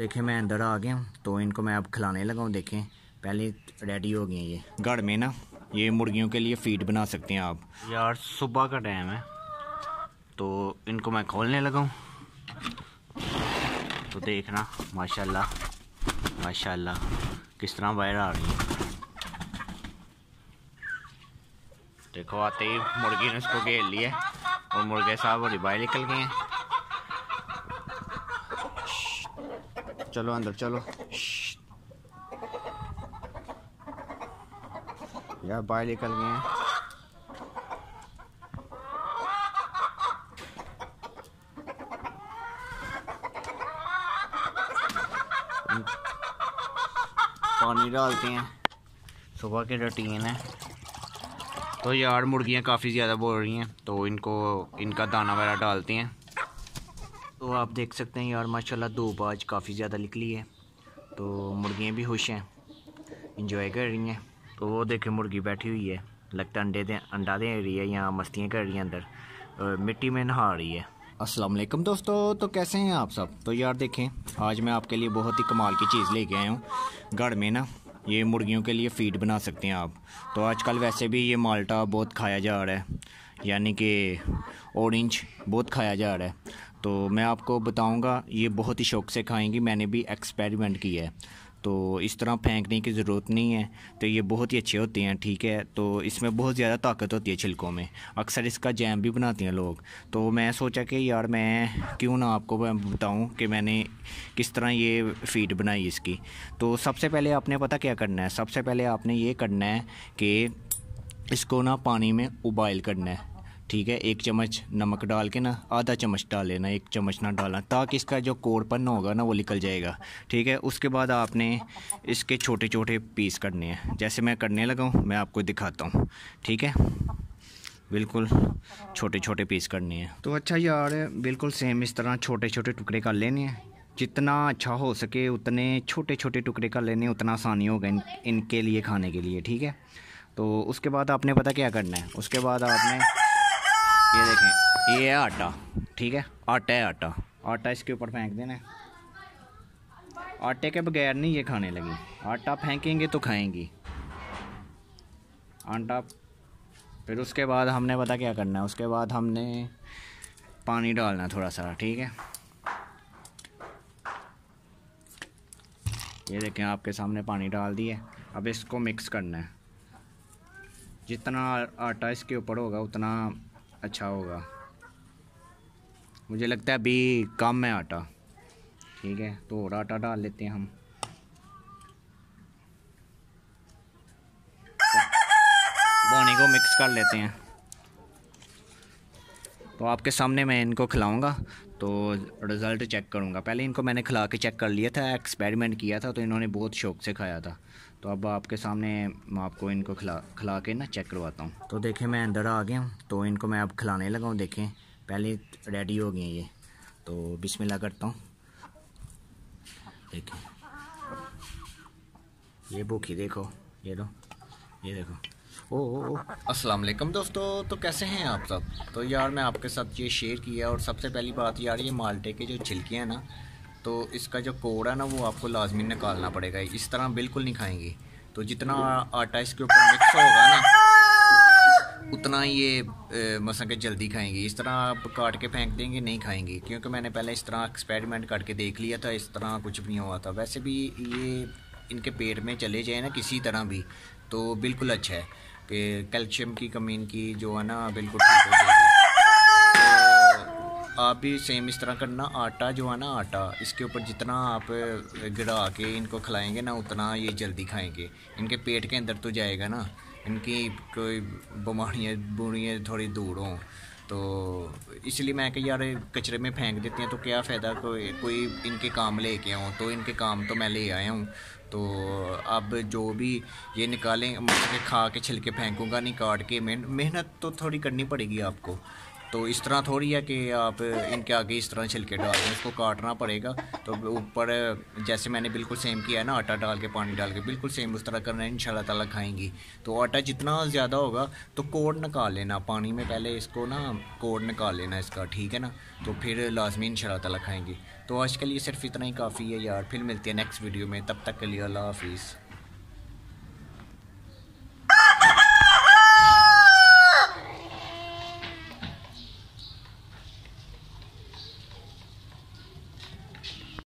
देखें, मैं अंदर आ गया हूँ तो इनको मैं अब खिलाने लगा हूँ, देखें। पहले रेडी हो गई गए ये। घर में ना, ये मुर्गियों के लिए फ़ीड बना सकते हैं आप। यार, सुबह का टाइम है तो इनको मैं खोलने लगा हूँ। तो देखना, माशाल्लाह माशाल्लाह, किस तरह बाहर आ रही है। देखो, आते ही मुर्गी ने उसको घेर लिया, और मुर्गे साहब और बाहर निकल गए हैं। चलो अंदर, चलो। यार, बाहर निकल गए हैं। पानी डालते हैं। सुबह के रूटीन है। तो यार, मुर्गियाँ काफ़ी ज़्यादा बोल रही हैं तो इनको, इनका दाना वगैरह डालते हैं। तो आप देख सकते हैं यार, माशाल्लाह धूप आज काफ़ी ज़्यादा निकली है। तो मुर्गियाँ भी खुश हैं इंजॉय कर रही हैं। तो वो देखें मुर्गी बैठी हुई है, लगता अंडे दे, अंडा दे रही है या मस्तियाँ कर रही हैं अंदर मिट्टी में नहा रही है। अस्सलाम वालेकुम दोस्तों तो कैसे हैं आप सब? तो यार देखें, आज मैं आपके लिए बहुत ही कमाल की चीज़ लेके आया हूँ। घर में ना, ये मुर्गियों के लिए फ़ीड बना सकते हैं आप। तो आजकल वैसे भी ये माल्टा बहुत खाया जा रहा है, यानी कि ऑरेंज बहुत खाया जा रहा है। तो मैं आपको बताऊँगा, ये बहुत ही शौक से खाएँगी, मैंने भी एक्सपेरिमेंट किया है। तो इस तरह फेंकने की ज़रूरत नहीं है तो ये बहुत ही अच्छे होते हैं, ठीक है? तो इसमें बहुत ज़्यादा ताकत होती है छिलकों में, अक्सर इसका जैम भी बनाते हैं लोग। तो मैं सोचा कि यार मैं क्यों ना आपको बताऊँ कि मैंने किस तरह ये फ़ीड बनाई इसकी। तो सबसे पहले आपने पता क्या करना है? सबसे पहले आपने ये करना है कि इसको ना पानी में उबाइल करना है। ठीक है एक चम्मच नमक डाल के ना आधा चम्मच डाल लेना एक चम्मच ना डालना ताकि इसका जो कोड़पन होगा ना वो निकल जाएगा। ठीक है उसके बाद आपने इसके छोटे छोटे पीस करने हैं। जैसे मैं करने लगा हूँ मैं आपको दिखाता हूँ। ठीक है? बिल्कुल छोटे छोटे पीस करने हैं। तो अच्छा यार बिल्कुल सेम इस तरह छोटे छोटे टुकड़े कर लेने हैं। जितना अच्छा हो सके उतने छोटे छोटे टुकड़े कर लेने उतना आसानी होगा इन, इनके लिए खाने के लिए। ठीक है? तो उसके बाद आपने पता क्या करना है? उसके बाद आपने ये देखें, ये है आटा, ठीक है? आटा है आटा। आटा इसके ऊपर फेंक देना है। आटे के बगैर नहीं ये खाने लगी। आटा फेंकेंगे तो खाएँगी। आटा, फिर उसके बाद हमने पता क्या करना है? उसके बाद हमने पानी डालना थोड़ा सा, ठीक है? ये देखें, आपके सामने पानी डाल दिए अब इसको मिक्स करना है। जितना आटा इसके ऊपर होगा, उतना अच्छा होगा। मुझे लगता है अभी कम है आटा। ठीक है तो और आटा डाल लेते हैं हम। बोनी को मिक्स कर लेते हैं। तो आपके सामने मैं इनको खिलाऊँगा तो रिज़ल्ट चेक करूँगा। पहले इनको मैंने खिला के चेक कर लिया था एक्सपेरिमेंट किया था तो इन्होंने बहुत शौक से खाया था। तो अब आपके सामने मैं आपको इनको खिला खिला के ना चेक करवाता हूँ। तो देखें मैं अंदर आ गया हूँ तो इनको मैं अब खिलाने लगा हूँ देखें पहले रेडी हो गए ये। तो बिस्मिल्लाह करता हूँ। देखें ये भूखी देखो, ये लो, ये देखो। ओ अस्सलाम वालेकुम दोस्तों तो कैसे हैं आप सब? तो यार, मैं आपके साथ ये शेयर किया और सबसे पहली बात यार, ये माल्टे के जो छिलके हैं ना तो इसका जो कोड़ है ना, वो आपको लाजमी निकालना पड़ेगा। इस तरह बिल्कुल नहीं खाएँगे। तो जितना आटा इसके ऊपर मिक्स होगा ना, उतना ही ये मसा के जल्दी खाएँगे। इस तरह आप काट के फेंक देंगे, नहीं खाएँगे। क्योंकि मैंने पहले इस तरह एक्सपेरिमेंट करके देख लिया था, इस तरह कुछ भी नहीं हुआ था। वैसे भी ये इनके पेट में चले जाए ना, किसी तरह भी तो बिल्कुल अच्छा है कि कैल्शियम की कमी इनकी जो है ना, बिल्कुल ठीक हो जाएगी। आप भी सेम इस तरह करना, आटा जो है ना, आटा, इसके ऊपर जितना आप गिरा के इनको खिलाएँगे ना, उतना ये जल्दी खाएँगे। इनके पेट के अंदर तो जाएगा ना, इनकी कोई बीमारियाँ बुढ़ियाँ थोड़ी दूर हों। तो इसलिए मैं कि यार, कचरे में फेंक देते हैं तो क्या फ़ायदा? कोई कोई इनके काम ले के आऊँ तो इनके काम तो मैं ले आया हूँ। तो अब जो भी ये निकालें मतलब खा के छिलके फेंकूँगा नहीं काट के मेहनत तो थोड़ी करनी पड़ेगी आपको। तो इस तरह थोड़ी है कि आप इनके आगे इस तरह छिलके डाल दें उसको काटना पड़ेगा। तो ऊपर, जैसे मैंने बिल्कुल सेम किया है ना, आटा डाल के, पानी डाल के, बिल्कुल सेम उस तरह करना है इन ताला खाएँगी। तो आटा जितना ज़्यादा होगा तो कोड निकाल लेना, पानी में पहले इसको ना कोड निकाल लेना इसका, ठीक है ना? तो फिर लाजमी इन ताला खाएँगी। तो आज के लिए सिर्फ़ इतना ही काफ़ी है यार, फिर मिलती है नेक्स्ट वीडियो में, तब तक के लिए अल्लाह हाफिज़।